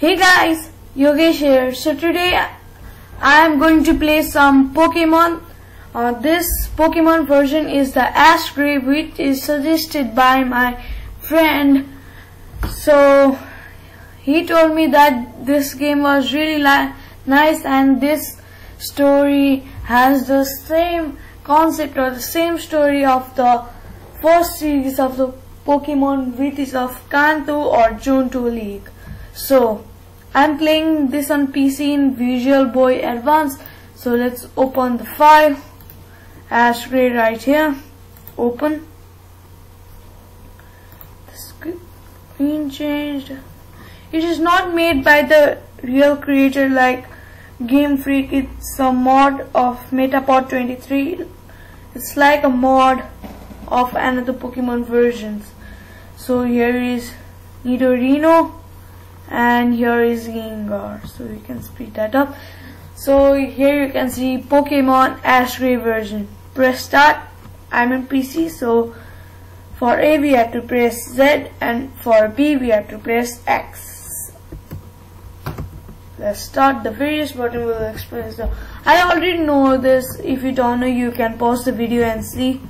Hey guys, Yogesh here. So today I am going to play some Pokemon. Uh, this Pokemon version is the Ash Gray which is suggested by my friend. So he told me that this game was really nice and this story has the same concept or the same story of the first series of the Pokemon which is of Kanto or Johto League. So I'm playing this on PC in Visual Boy Advance. So let's open the file. Ash Gray right here. Open. The screen changed. It is not made by the real creator like Game Freak. It's a mod of Metapod 23. It's like a mod of another Pokemon versions. So here is Nidorino and here is Gengar. So you can speed that up. So here you can see Pokemon Ash Gray version. Press start. I'm in PC so for A we have to press Z and for B we have to press X. Let's start. The various button will explain so I already know this. If you don't know you can pause the video and see.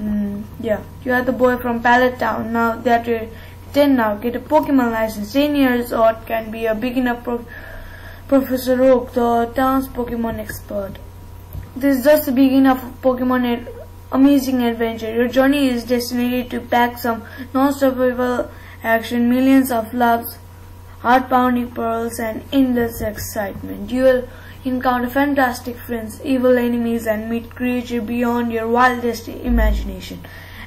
Mm, yeah. You are the boy from Pallet Town. Now that you're 10 now. Get a Pokemon license. 10 years old can be a beginner pro Professor Oak, the town's Pokemon expert. This is just the beginning of Pokemon ad amazing adventure. Your journey is destined to pack some non-stoppable action, millions of loves, heart-pounding pearls, and endless excitement. You will encounter fantastic friends, evil enemies, and meet creatures beyond your wildest imagination.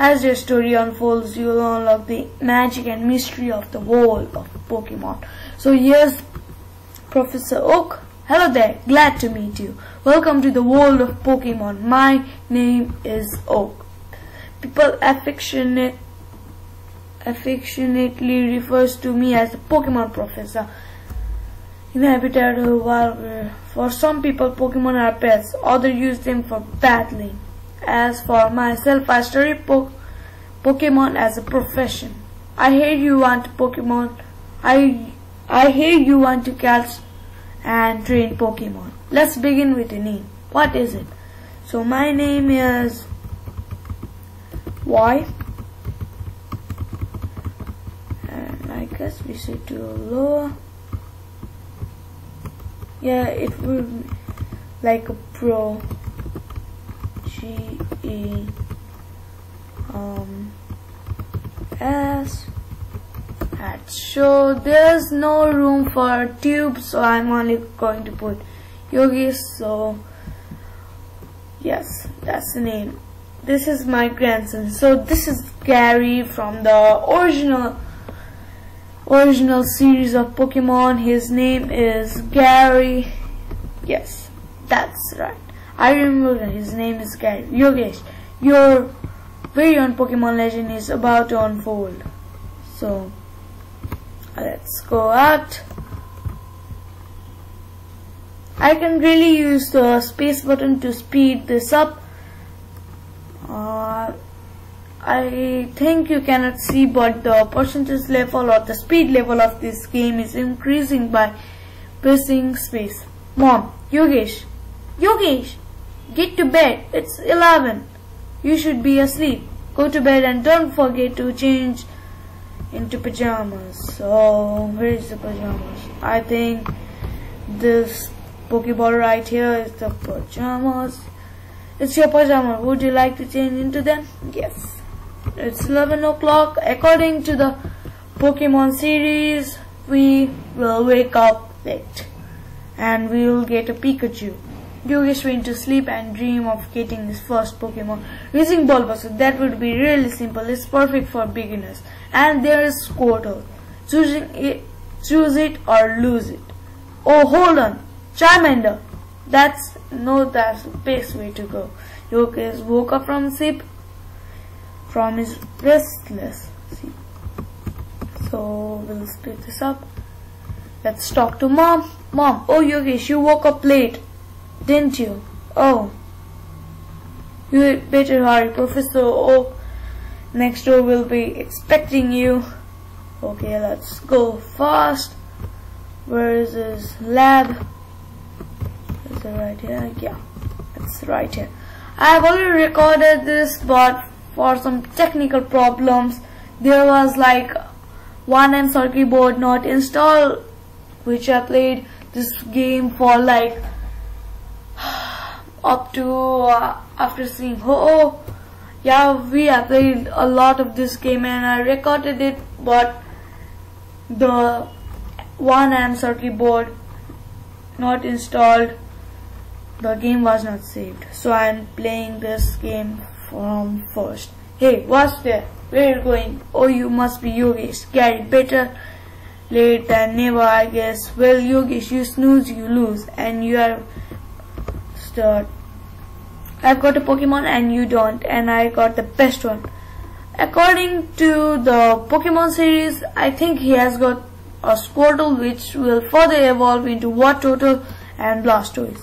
As your story unfolds, you'll unlock the magic and mystery of the world of Pokemon. So here's Professor Oak. Hello there, glad to meet you. Welcome to the world of Pokemon. My name is Oak. People affectionate, affectionately refers to me as the Pokemon Professor. Inhabited wild. For some people, Pokemon are pets. Others use them for battling. As for myself, I study po Pokemon as a profession. I hear you want Pokemon. I I hear you want to catch and train Pokemon. Let's begin with your name. What is it? So my name is Y. And I guess we should do a lower. Yeah, it would like a pro. G E um S. At so there's no room for tube so I'm only going to put Yogi so yes that's the name. This is my grandson. So this is Gary from the original original series of Pokemon. His name is Gary. Yes that's right. I remember his name is Gary. Yogesh, your very own Pokemon legend is about to unfold. So, let's go out. I can really use the space button to speed this up. Uh, I think you cannot see but the percentage level or the speed level of this game is increasing by pressing space. Mom, Yogesh, Yogesh, Get to bed. It's 11. You should be asleep. Go to bed and don't forget to change into pajamas. So, where is the pajamas? I think this Pokeball right here is the pajamas. It's your pajama. Would you like to change into them? Yes. It's 11 o'clock. According to the Pokemon series, we will wake up late. And we will get a Pikachu. Yogesh went to sleep and dream of getting his first Pokemon using Bulbasaur. That would be really simple. It's perfect for beginners. And there is Squirtle. Choosing it, eh, choose it or lose it. Oh, hold on. Charmander. That's no, that's the best way to go. Yogesh woke up from sleep, from his restless sleep. So we'll split this up. Let's talk to mom. Mom, oh Yogesh, you woke up late. Didn't you? Oh. You better hurry. Professor Oak next door will be expecting you. Okay, let's go fast. Where is his lab? Is it right here? Yeah, it's right here. I have already recorded this, but for some technical problems, there was like one M circuit board not installed, which I played this game for like up to uh, after seeing oh yeah we have played a lot of this game and I recorded it but the one circuit board not installed. The game was not saved. So I'm playing this game from first. Hey what's there? Where you going? Oh you must be Yogesh. Get it better late than never I guess. Well Yogesh you snooze you lose and you are start I've got a Pokemon and you don't and I got the best one. According to the Pokemon series, I think he has got a Squirtle which will further evolve into Wartortle and Blastoise.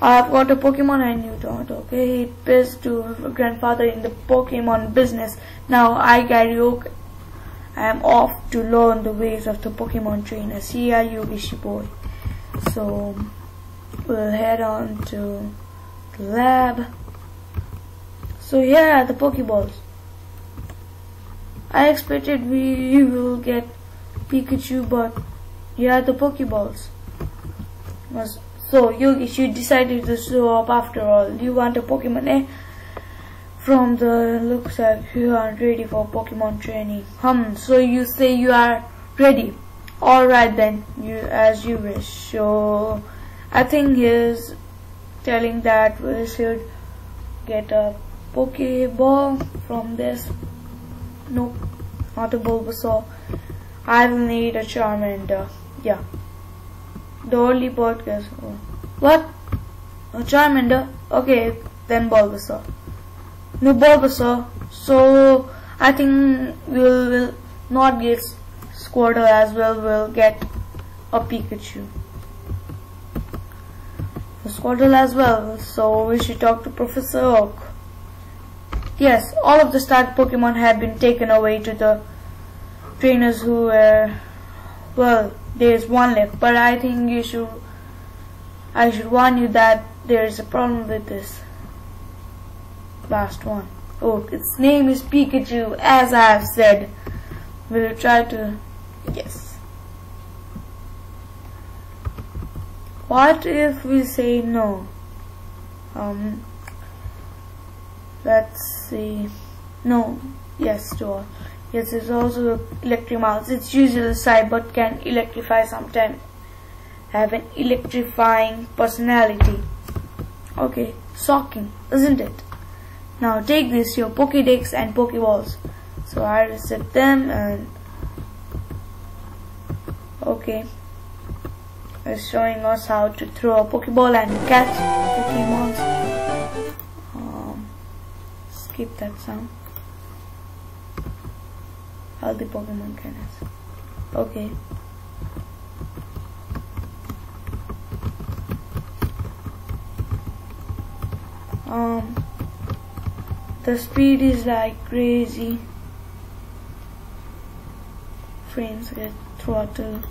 I've got a Pokemon and you don't, okay? He pissed to grandfather in the Pokemon business. Now I Oak. I am off to learn the ways of the Pokemon trainer. See ya, Yogeshi boy. So, we'll head on to lab. So here are the Pokeballs. I expected we will get Pikachu, but here are the Pokeballs. So Yogesh, you decided to show up after all. You want a Pokemon, eh? From the looks like you aren't ready for Pokemon training. Hmm, so you say you are ready. Alright then, you as you wish. So I think here's telling that we should get a Pokeball from this. Nope, not a Bulbasaur. I will need a Charmander. Yeah. The only podcast. Oh. What? A Charmander? Okay, then Bulbasaur. No Bulbasaur. So I think we will not get Squirtle as well. We'll get a Pikachu. Squirtle as well, so we should talk to Professor Oak. Yes, all of the start Pokemon had been taken away to the trainers who were, well, there's one left, but I think you should, I should warn you that there is a problem with this last one. Oh, its name is Pikachu, as I have said. Will you try to, yes. What if we say no? Um, let's see. No, yes to all. Yes, it's also electric mouse It's usually shy but can electrify sometimes. Have an electrifying personality. Okay, shocking, isn't it? Now take this, your Pokédex and Pokeballs. So I reset them and okay is showing us how to throw a Pokeball and catch Pokemons. Um, skip that sound. How the Pokemon can Okay. Um, the speed is like crazy. Frames get throttled.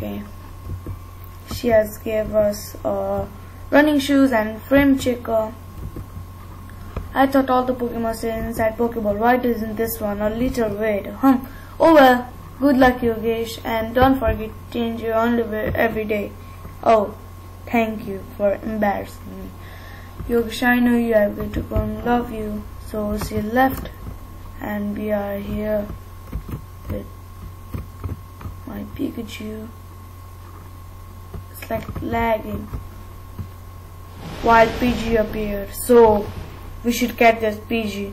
Okay she has gave us uh, running shoes and frame checker I thought all the Pokemon stay inside Pokeball. Why doesn't this one a little weird? Hum. Oh well. Good luck, Yogesh, and don't forget to change your underwear every day. Oh, thank you for embarrassing me. Yogesh, I know you are going to come love you. So she left, and we are here with my Pikachu like lagging while Pidgey appeared. So we should catch this Pidgey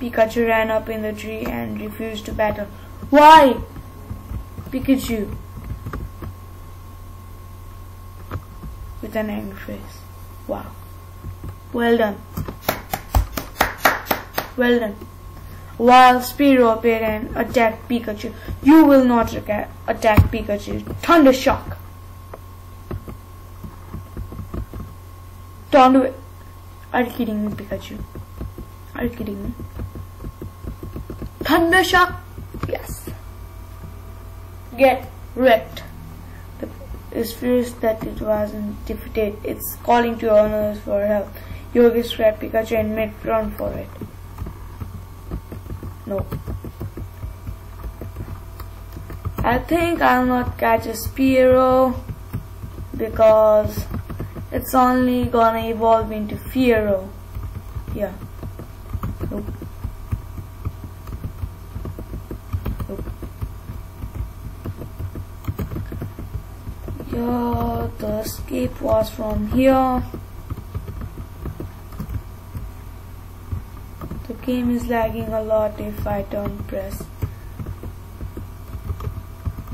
Pikachu ran up in the tree and refused to battle why? Pikachu. With an angry face. Wow. Well done. Well done. While Spearow appeared and attacked Pikachu. You will not attack Pikachu. Thunder Shock. Don't do it. Are you kidding me, Pikachu? Are you kidding me? Thunder Shock? Yes. Get wrecked. It's furious that it wasn't defeated. It's calling to owners for help. Yogi grab Pikachu and make run for it. No. I think I'll not catch a Spearow because it's only gonna evolve into Fearow. Yeah. Yeah, the escape was from here. The game is lagging a lot if I don't press.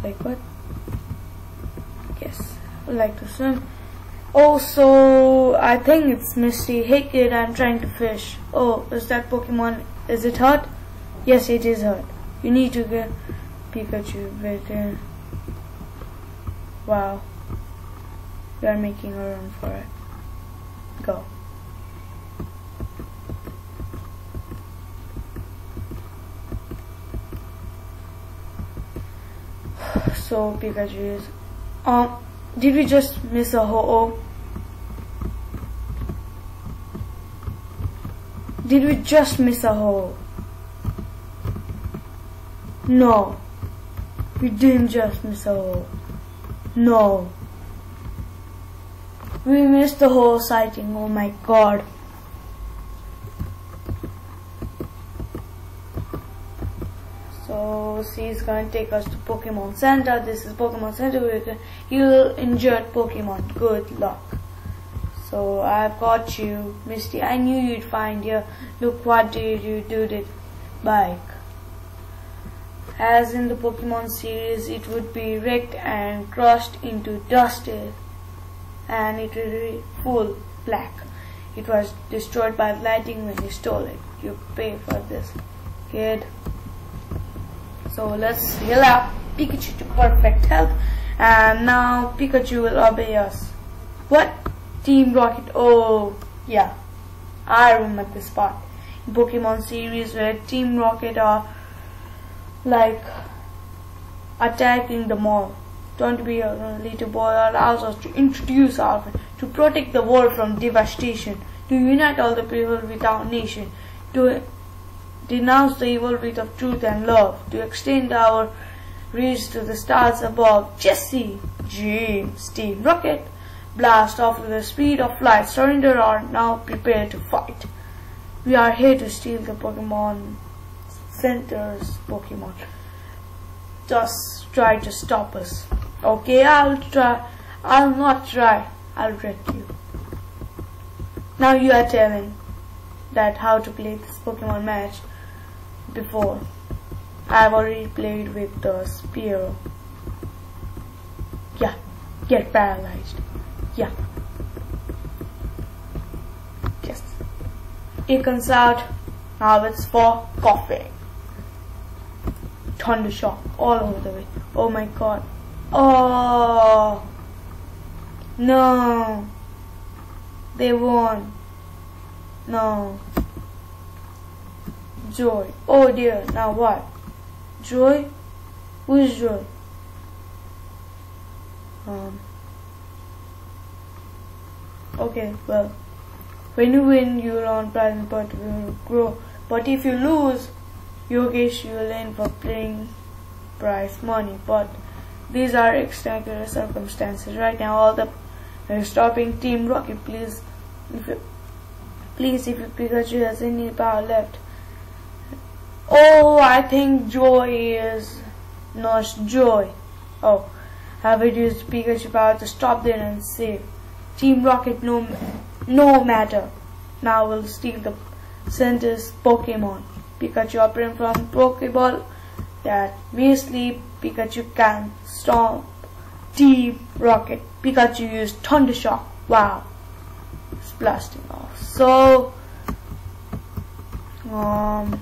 Like what? Yes, I like to swim. Also, I think it's Misty. Hey kid, I'm trying to fish. Oh, is that Pokemon, is it hurt? Yes, it is hurt. You need to get Pikachu better. Wow. You are making a run for it. Go. so Pikachu is um did we just miss a ho-oh? Did we just miss a Ho-Oh? No. We didn't just miss a Ho-Oh. No. We missed the whole sighting. Oh my god. So she's gonna take us to Pokemon Center. This is Pokemon Center heal injured Pokemon. Good luck. So I've got you, Misty. I knew you'd find here. Look what did you do to bike. As in the Pokemon series, it would be wrecked and crushed into dust and it would be full black. It was destroyed by lightning when you stole it. You pay for this, kid. So let's heal up Pikachu to perfect health. And now Pikachu will obey us. What? Team Rocket. Oh, yeah. I remember this part. Pokemon series where Team Rocket are like attacking the mall. Don't be a little boy allows us to introduce our to protect the world from devastation, to unite all the people with our nation, to denounce the evil with of truth and love, to extend our reach to the stars above. Jessie, James, Team Rocket, blast off with the speed of light, surrender or now prepare to fight. We are here to steal the Pokemon Center's Pokemon. Just try to stop us. Okay, I'll try. I'll not try. I'll wreck you. Now you are telling that how to play this Pokemon match before. I've already played with the spear. Yeah, get paralyzed. Yeah. Yes. It comes out. Now it's for coughing. Thunder shock all over the way. Oh my god. Oh. No. They won. No. Joy. Oh dear, now what? Joy? Who is Joy? Um. Okay, well, when you win, you will earn prize but will grow. But if you lose, Yogesh, you will end for playing prize money. But these are extraordinary circumstances. Right now, all the uh, stopping Team Rocket, please, if you, please, if you Pikachu has any power left, Oh, I think Joy is not Joy. Oh, I've it used Pikachu power to stop there and save. Team Rocket no, no matter. Now we'll steal the center's Pokemon. Pikachu operating from Pokeball that sleep. Pikachu can stop Team Rocket. Pikachu used Thunder Shock. Wow. It's blasting off. So, um,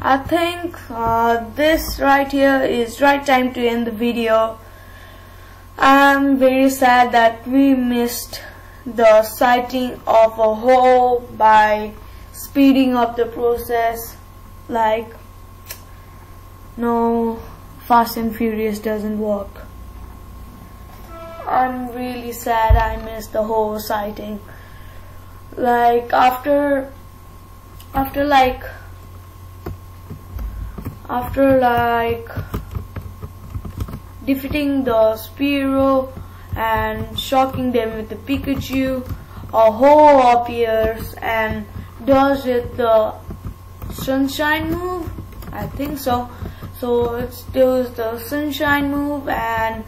I think uh, this right here is right time to end the video. I'm very sad that we missed the sighting of a Ho-Oh by speeding up the process like no Fast and Furious doesn't work. I'm really sad I missed the whole sighting. Like after after like after like defeating the Spearow and shocking them with the Pikachu, a Ho appears and does it the sunshine move? I think so. So it does the sunshine move and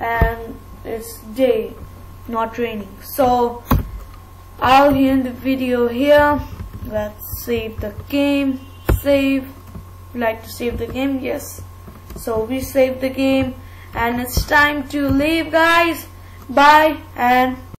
and it's day, not raining. So I'll end the video here. Let's save the game. Save. Like to save the game? Yes. So we save the game and it's time to leave guys. Bye and